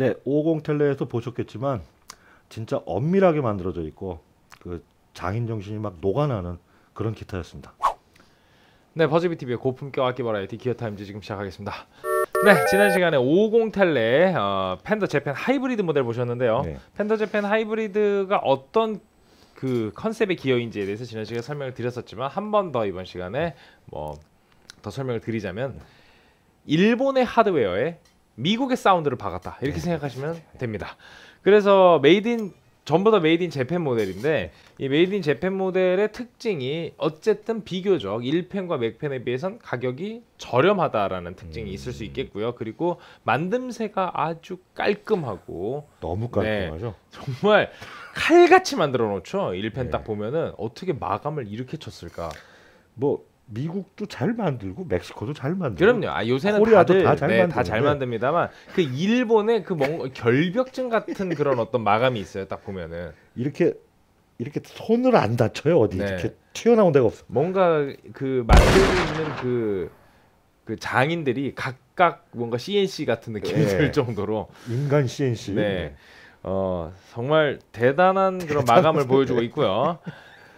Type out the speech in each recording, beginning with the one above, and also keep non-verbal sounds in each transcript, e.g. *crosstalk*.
네, 50 텔레에서 보셨겠지만 진짜 엄밀하게 만들어져 있고 그 장인 정신이 막 녹아나는 그런 기타였습니다. 네, 버즈비 TV의 고품격 악기 버라이티 기어 타임즈 지금 시작하겠습니다. 네, 지난 시간에 50 텔레 어, 팬더 재팬 하이브리드 모델 보셨는데요. 네. 팬더 재팬 하이브리드가 어떤 그 컨셉의 기어인지에 대해서 지난 시간에 설명을 드렸었지만 한 번 더 이번 시간에 뭐 더 설명을 드리자면 일본의 하드웨어에 미국의 사운드를 박았다 이렇게 네. 생각하시면 됩니다. 그래서 made in 전부 다 made in Japan 모델인데 이 made in Japan 모델의 특징이 어쨌든 비교적 일펜과 멕펜에 비해선 가격이 저렴하다라는 특징이 음. 있을 수 있겠고요. 그리고 만듦새가 아주 깔끔하고 너무 깔끔하죠. 정말 칼같이 만들어 놓죠. 일펜 네. 딱 보면은 어떻게 마감을 이렇게 쳤을까? 뭐 미국도 잘 만들고 멕시코도 잘 만들고 그럼요. 아 요새는 다들 다잘 네, 다잘 만드는데. 만듭니다만 그 일본의 그 뭔가 결벽증 같은 그런 어떤 마감이 있어요. 딱 보면은 이렇게 이렇게 손을 안 다쳐요 어디 네. 이렇게 튀어나온 데가 없어. 뭔가 그 만들고 있는 그, 그 장인들이 각각 뭔가 CNC 같은 느낌이 네. 들 정도로 인간 CNC. 네. 어, 정말 대단한 그런 마감을 보여주고 있고요.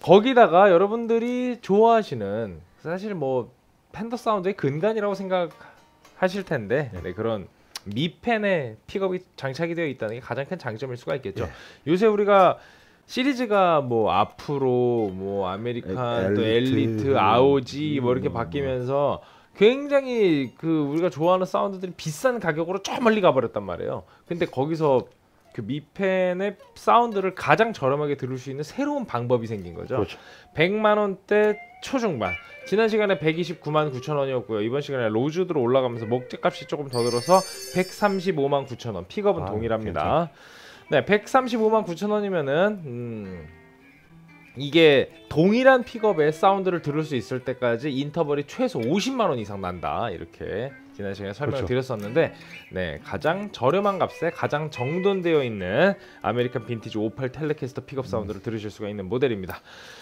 거기다가 여러분들이 좋아하시는 사실 뭐 팬더 사운드의 근간이라고 생각하실 텐데 네. 네, 그런 미펜에 픽업이 장착이 되어 있다는 게 가장 큰 장점일 수가 있겠죠. 네. 요새 우리가 시리즈가 뭐 앞으로 뭐 아메리칸 또 엘리트, 엘리트 아오지 뭐 이렇게 음, 바뀌면서 굉장히 그 우리가 좋아하는 사운드들이 비싼 가격으로 저 멀리 가버렸단 말이에요. 근데 거기서 그 미펜의 사운드를 가장 저렴하게 들을 수 있는 새로운 방법이 생긴 거죠. 그렇죠. 100만 원대 초중반. 지난 시간에 129만 9천 원이었고요. 이번 시간에 로즈우드로 올라가면서 목재값이 조금 더 들어서 135만 9천 원. 픽업은 아, 동일합니다. 네, 135만 9천 원이면은 음, 이게 동일한 픽업의 사운드를 들을 수 있을 때까지 인터벌이 최소 50만 원 이상 난다. 이렇게 지난 시간에 설명을 그렇죠. 드렸었는데 네, 가장 저렴한 값에 가장 정돈되어 있는 아메리칸 빈티지 58 텔레캐스터 픽업 사운드를 들으실 수가 있는 모델입니다.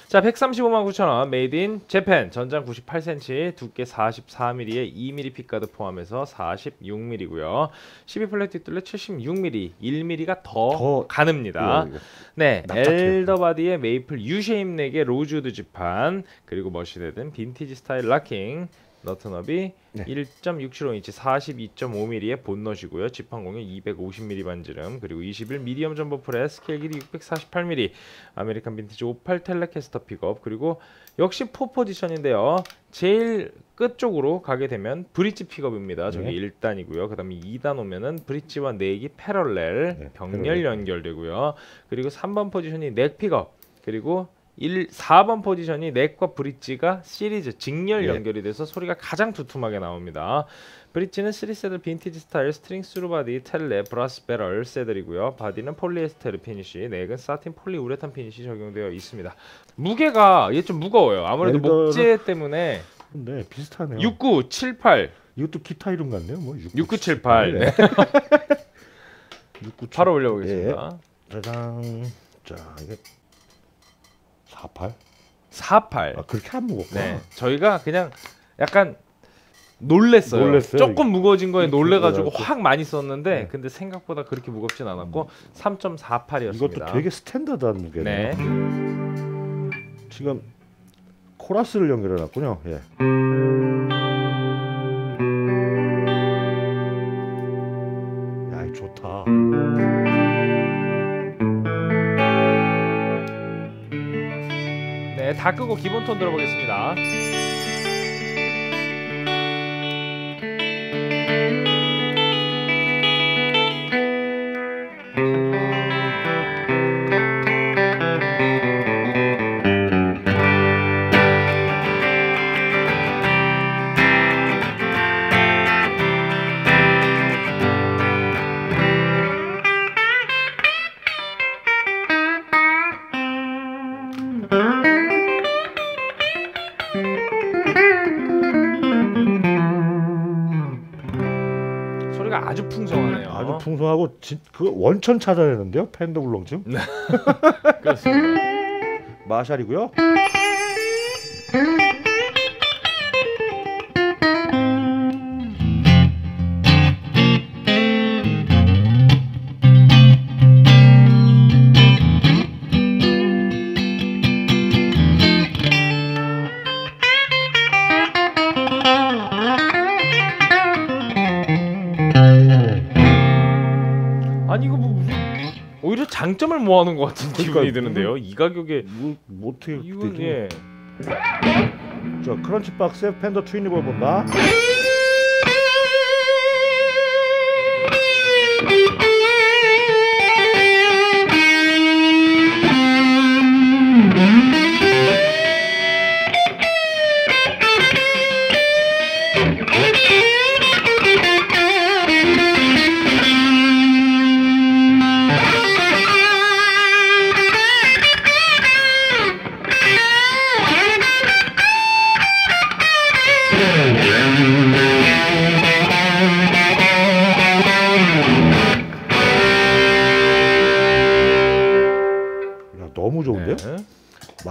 자, 135만 9천 원, made in Japan, 전장 98cm, 두께 44mm에 2mm pickguard 포함해서 46mm고요. 12 fret 뒷둘레 76mm, 1mm가 더, 더 가늡니다. 이거, 이거. 네. 엘더바디의 메이플 U-쉐입 넥의 로즈우드 지판 그리고 머신헤드는 vintage style locking 너트너비 네. 1.675인치 42.5mm의 bone nut이고요. 지판 곡률 250mm 반지름 그리고 21 medium jumbo frets 스케일 길이 648mm 아메리칸 빈티지 58 텔레캐스터 픽업 그리고 역시 four position인데요. 제일 끝 쪽으로 가게 되면 bridge 픽업입니다. 저게 네. 1단이고요. 그 다음에 2단 오면은 bridge와 neck이 parallel 네, 병렬. 연결되고요. 그리고 3번 포지션이 neck 픽업 그리고 1, 4번 포지션이 neck과 bridge가 series 직렬 예. 연결이 돼서 소리가 가장 두툼하게 나옵니다. bridge는 3 saddle vintage style string through body Tele brass barrel saddle이고요. body는 폴리에스테르 finish, neck은 satin 폴리 우레탄 finish 적용되어 있습니다. 무게가 얘 좀 무거워요. 아무래도 alder는- 목재 때문에 네 비슷하네요. 69, 78, 이것도 기타 이름 같네요. 뭐 6978 네. *laughs* 6978. 바로 올려보겠습니다. 짜잔. 자 이게 48. 48. 아 그렇게 안 무겁구나. 네, 저희가 그냥 약간 놀랬어요. 놀랬어요, 조금 이게. 무거워진 거에 놀래가지고. 확 많이 썼는데, 네. 음. 근데 생각보다 그렇게 무겁진 않았고 3.48이었습니다. 이것도 되게 스탠다드한 무게네요. 네. 지금 코러스를 연결해놨군요. 예. 네, 다 끄고 기본 톤 들어보겠습니다. 아주 풍성하네요. 아주 풍성하고 진, 그 원천 찾아내는데요. 팬더 울렁증. 그렇습니다. 마샬이고요. 모아놓은 것 같은 기분이 그러니까 드는데요. 이 가격에 뭐, 뭐 어떻게 이건 되지? 예. 자 크런치 박스의 팬더 트윈 리볼버인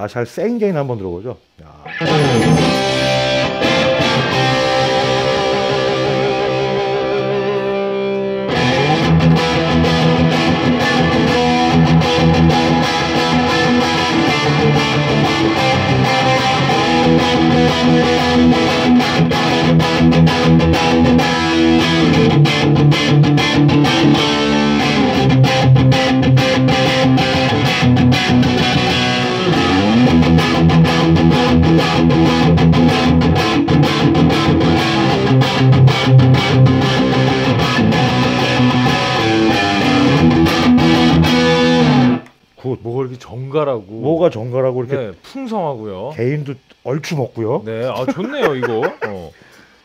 마샬 생게인 한번 들어보죠. 야. 정갈하고 뭐가 정갈하고 이렇게 네, 풍성하고요. 개인도 얼추 먹고요. 네, 아 좋네요 이거. 어.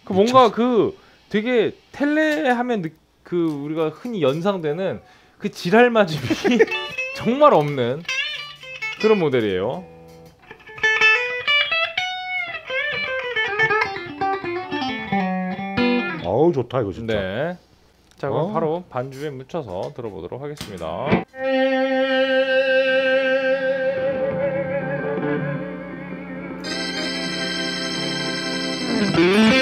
그 뭔가 그 되게 텔레 하면 느, 그 우리가 흔히 연상되는 그 지랄 맞음이 *laughs* 정말 없는 그런 모델이에요. 어우 좋다 이거 진짜. 네. 자, 그럼 어. 바로 반주에 묻혀서 들어보도록 하겠습니다. 메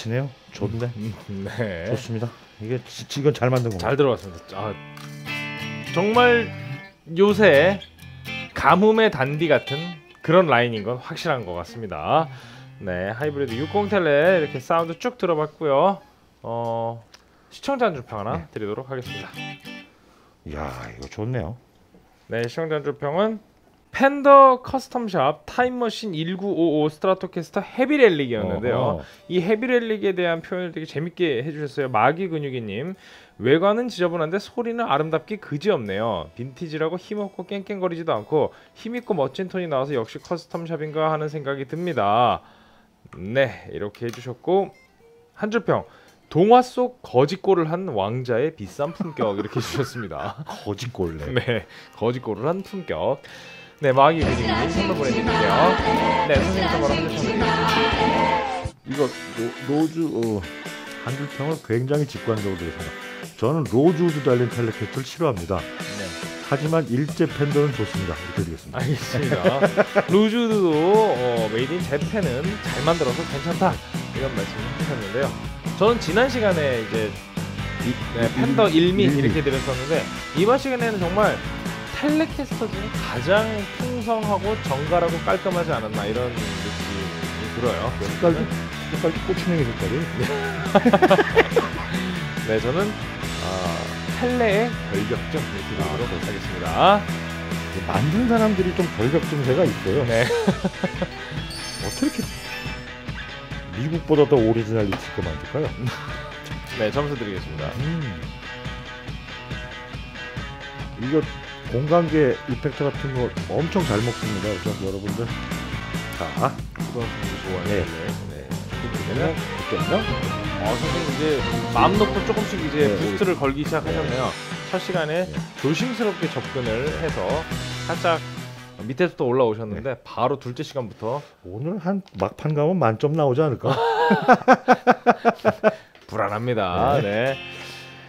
치네요. 좋은데. 네. 좋습니다. 이게 지- 이건 잘 만든 겁니다. 잘 들어봤습니다. 아, 정말 요새 가뭄의 단비 같은 그런 라인인 건 확실한 것 같습니다. 네, 하이브리드 60 텔레 이렇게 사운드 쭉 들어봤고요. 어, 시청자 한 줄평 하나 드리도록 하겠습니다. 야 이거 좋네요. 네, 시청자 한 줄평은 팬더 커스텀샵 타임머신 1955 스트라토캐스터 heavy relic이었는데요. 어허. 이 헤비렐릭에 대한 표현을 되게 재밌게 해주셨어요. 마기 근육이님 외관은 지저분한데 소리는 아름답기 그지없네요. 빈티지라고 힘없고 깽깽거리지도 않고 힘있고 멋진 톤이 나와서 역시 커스텀샵인가 하는 생각이 듭니다. 네 이렇게 해주셨고 한 줄평 동화 속 거짓골을 한 왕자의 비싼 품격 이렇게 해주셨습니다. *laughs* 거짓골래. 네, 거짓골을 한 품격. 네, 마기 근육님 선물 보내드릴게요. 네, 선생님 바로 한줄 드립니다. 이거 로, 로즈 어, 한줄 평을 굉장히 직관적으로 드렸습니다. 저는 로즈 우드 달린 텔레캐스트를 싫어합니다. 네. 하지만 일제 팬더는 좋습니다. 이렇게 드리겠습니다. 알겠습니다. *laughs* 로즈도 어, made in Japan은 잘 만들어서 괜찮다 이런 말씀을 하셨는데요. 저는 지난 시간에 이제 이- 네, 팬더 일미 일미. 이렇게 드렸었는데 이번 시간에는 정말 텔레캐스터 중에 가장 풍성하고 정갈하고 깔끔하지 않았나 이런 느낌이 들어요. 색깔도 색깔 꼬치냉이 색깔이. *laughs* 네, 저는 어, 텔레의 결벽증 이렇게 보도록 하겠습니다. 만든 사람들이 좀 결벽 증세가 있어요. 네. *laughs* 어떻게 이렇게 미국보다 더 오리지널 리치게 만들까요? 네, 점수 드리겠습니다. 음. 이거 공간계 이펙트 같은 거 엄청 잘 먹습니다. 그래서 여러분들 자, 그건 좋아요. 네. 네. 그러면 그때는요. 어, 선생님 이제 마음 놓고 조금씩 이제 네, 부스트를 걸기 시작하셨네요. 첫 시간에 네. 조심스럽게 접근을 해서 살짝 밑에서부터 올라오셨는데 네. 바로 둘째 시간부터 오늘 한 막판 가면 만점 나오지 않을까? *laughs* 불안합니다. 네. 네,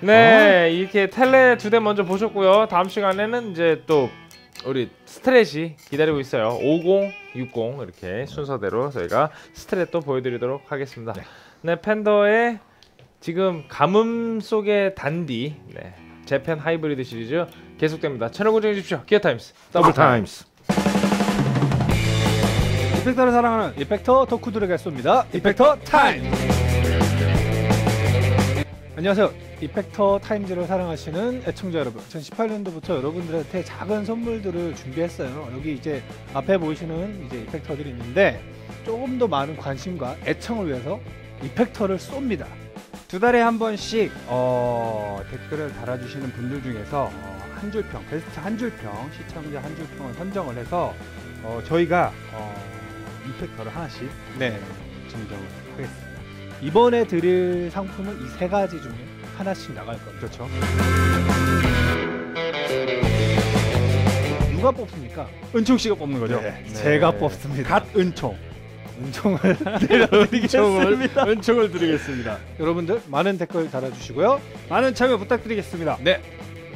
어? 이렇게 텔레 두 대 먼저 보셨고요. 다음 시간에는 이제 또 우리 스트랫이 기다리고 있어요. 50, 60 이렇게 순서대로 저희가 스트랫 또 보여드리도록 하겠습니다. 네. 네, 팬더의 지금 가뭄 속의 단비, 네, 재팬 하이브리드 시리즈 계속됩니다. 채널 고정해 주십시오. 기어 타임스 더블 타임스. effector를 사랑하는 effector 덕후들에게 쏩니다. effector time. 안녕하세요. Effector Times를 사랑하시는 애청자 여러분. 2018년도부터 여러분들한테 작은 선물들을 준비했어요. 여기 이제 앞에 보이시는 이제 effector들이 있는데 조금 더 많은 관심과 애청을 위해서 effector를 쏩니다. 두 달에 한 번씩 어, 댓글을 달아주시는 분들 중에서 어, 한 줄평, 베스트 한 줄평, 시청자 한 줄평을 선정을 해서 어, 저희가 어, 이펙터를 하나씩 네. 증정을 하겠습니다. 이번에 드릴 상품은 이 세 가지 중에 하나씩 나갈 겁니다. 그렇죠. 누가 뽑습니까? 은총 씨가 뽑는 거죠? 네, 제가 뽑습니다. 갓 은총. 은총을 *laughs* 내려드리겠습니다. 은총을 드리겠습니다. 여러분들 많은 댓글 달아주시고요. 많은 참여 부탁드리겠습니다. 네.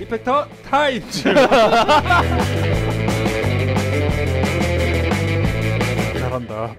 이펙터 타임즈. *laughs* *laughs* 잘한다.